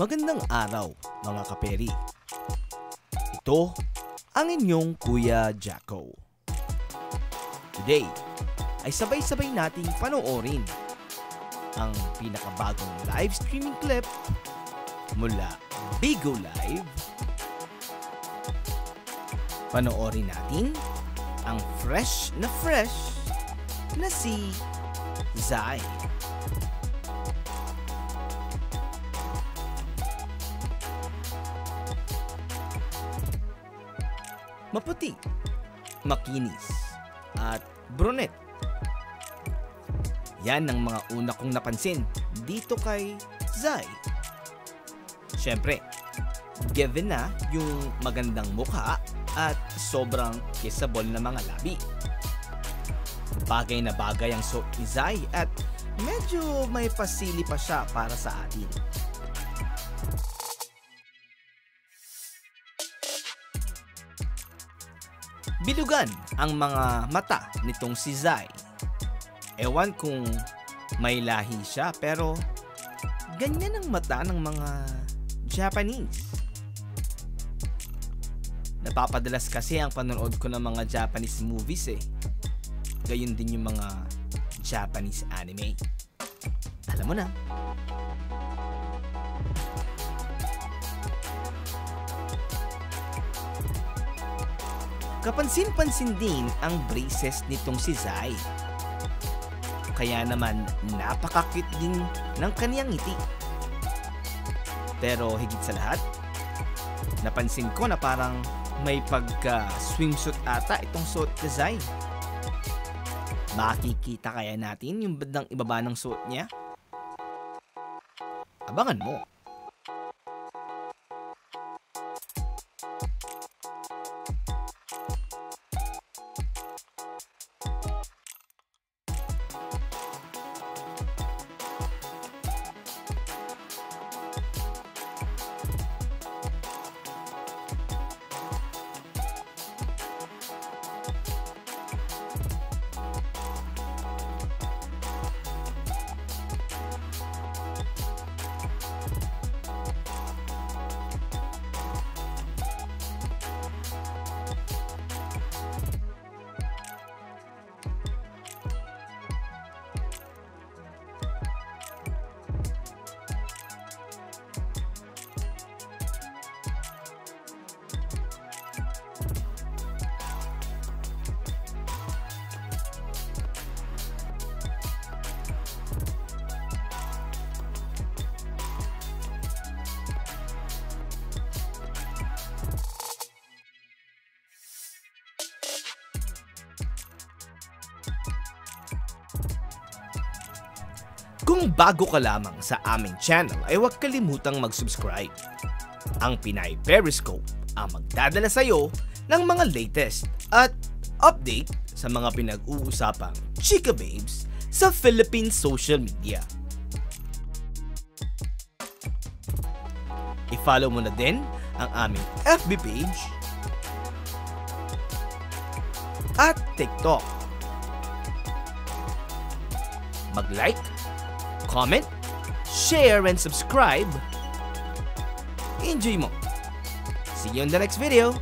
Magandang araw mga kaperi. Ito ang inyong Kuya Jacko. Today ay sabay-sabay nating panoorin ang pinakabagong live streaming clip mula Bigo Live. Panoorin natin ang fresh na fresh na si Zai. Maputi, makinis, at brunette. Yan ang mga una kong napansin dito kay Zai. Siyempre, given na yung magandang mukha at sobrang kissable na mga labi. Bagay na bagay ang suot ni Zai at medyo may pasili pa siya para sa atin. Bilugan ang mga mata nitong si Zai. Ewan kung may lahi siya pero ganyan ang mata ng mga Japanese. Napapadalas kasi ang panonood ko ng mga Japanese movies eh. Gayun din yung mga Japanese anime. Alam mo na. Kapansin-pansin din ang braces nitong si Zai. Kaya naman napakakit din ng kaniyang ngiti. Pero higit sa lahat, napansin ko na parang may pagka-swimsuit ata itong suot ni Zai. Makikita kaya natin yung bandang ibaba ng suot niya? Abangan mo. Kung bago ka lamang sa aming channel ay huwag kalimutang mag-subscribe. Ang Pinay Periscope ang magdadala sa iyo ng mga latest at update sa mga pinag-uusapang chika babes sa Philippine social media. I-follow mo na din ang aming FB page at TikTok. Mag-like, comment, share, and subscribe. Enjoy mo! See you in the next video!